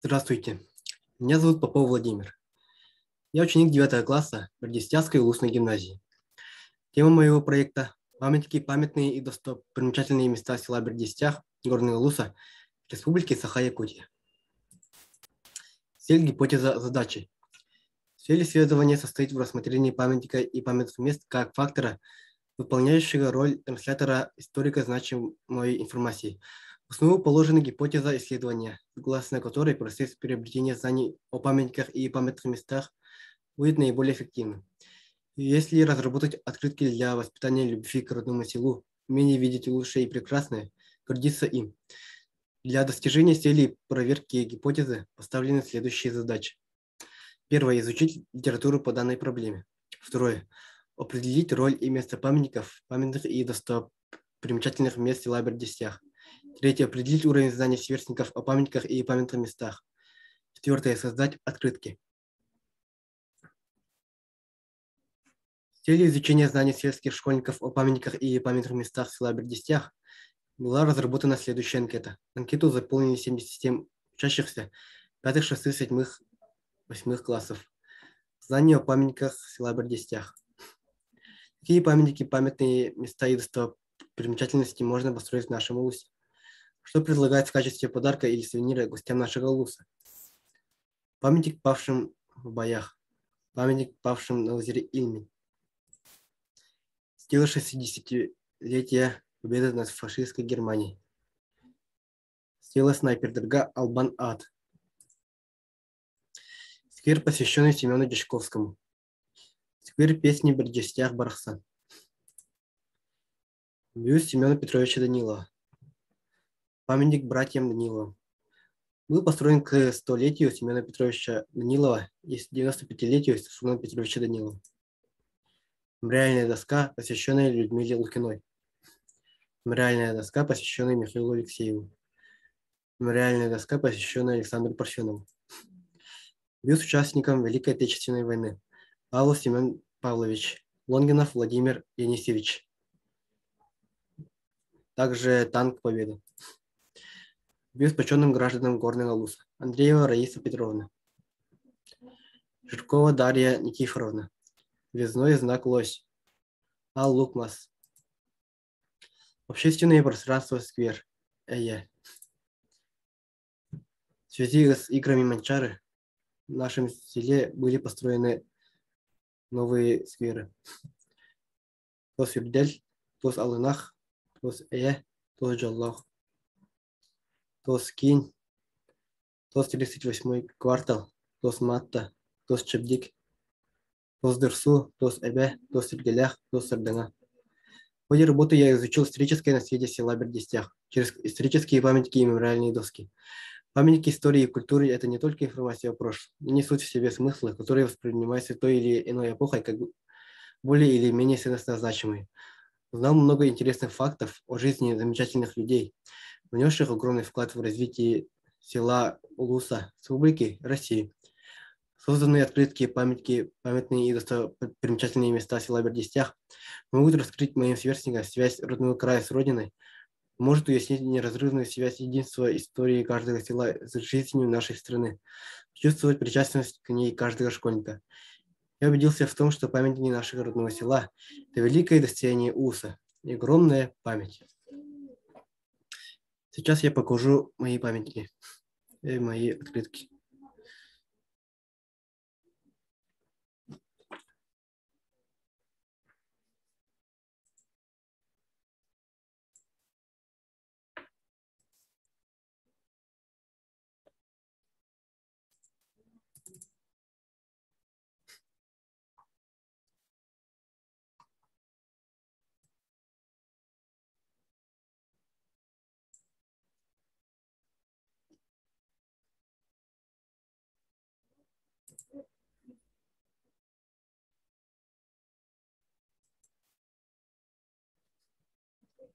Здравствуйте, меня зовут Попов Владимир. Я ученик 9 класса Бердистянской улусной гимназии. Тема моего проекта – памятники, памятные и достопримечательные места села Бердистях, Горного Луса, Республики Саха-Якутия. Цель, гипотеза, задачи. Цель исследования состоит в рассмотрении памятника и памятных мест как фактора, выполняющего роль транслятора историка значимой информации – основу положена гипотеза исследования, согласно которой процесс приобретения знаний о памятниках и памятных местах будет наиболее эффективным. Если разработать открытки для воспитания любви к родному селу, умение видеть лучшее и прекрасное, гордиться им. Для достижения целей проверки гипотезы поставлены следующие задачи. Первое. Изучить литературу по данной проблеме. Второе. Определить роль и место памятников, памятных и достопримечательных мест села Бердистях. Третье. Определить уровень знаний сверстников о памятниках и памятных местах. Четвертое. Создать открытки. С целью изучения знаний сельских школьников о памятниках и памятных местах села Бердистях была разработана следующая анкета. Анкету заполнили 77 учащихся 5, 6, 7, 8 классов. Знания о памятниках села Бердистях. Какие памятники, памятные места и достопримечательности можно построить в нашем улусе? Что предлагать в качестве подарка или сувенира гостям нашего Луса? Памятник павшим в боях. Памятник павшим на озере Ильмень. Стила 60-летия победы над фашистской Германией. Стила снайпер Драга Албан Ад. Сквер, посвященный Семену Дешковскому. Сквер песни Бердестях Бархсан. Бюст Семена Петровича Данилова. Памятник братьям Даниловым. Был построен к столетию Семена Петровича Данилова и 95-летию Семена Петровича Данилова. Мемориальная доска, посвященная Людмиле Лукиной. Мемориальная доска, посвященная Михаилу Алексееву. Мемориальная доска, посвященная Александру Парфенову. Бюст участникам Великой Отечественной войны. Павлов Семен Павлович. Лонгинов Владимир Янисевич. Также танк Победы беспочетным гражданам Горного Луса. Андреева Раиса Петровна. Жиркова Дарья Никифоровна. Везной знак лось. Ал Лукмас. Общественное пространство сквер. Эя. В связи с играми Манчары в нашем селе были построены новые скверы. Тос Юрдель, Тос Алынах, Тос Эя, Тос Джаллах. Тос Кинь, Тос 38 квартал, Тос Матта, Тос Чебдик, Тос Дерсу, Тос Эбе, Тос Сергелях, Тос Сардана. В ходе работы я изучил историческое наследие села Бердистях через исторические памятники и мемориальные доски. Памятники истории и культуры – это не только информация о прошлом, они несут в себе смыслы, которые воспринимаются той или иной эпохой как более или менее ценностно значимые. Узнал много интересных фактов о жизни замечательных людей, внесших огромный вклад в развитие села Улуса, Республики России. Созданные открытки, памятки, памятные и достопримечательные места села Бердистях могут раскрыть моим сверстникам связь родного края с родиной, может уяснить неразрывную связь единства истории каждого села с жизнью нашей страны, чувствовать причастность к ней каждого школьника. Я убедился в том, что памятники нашего родного села – это великое достояние УСа и огромная память. Сейчас я покажу мои памятники и мои открытки.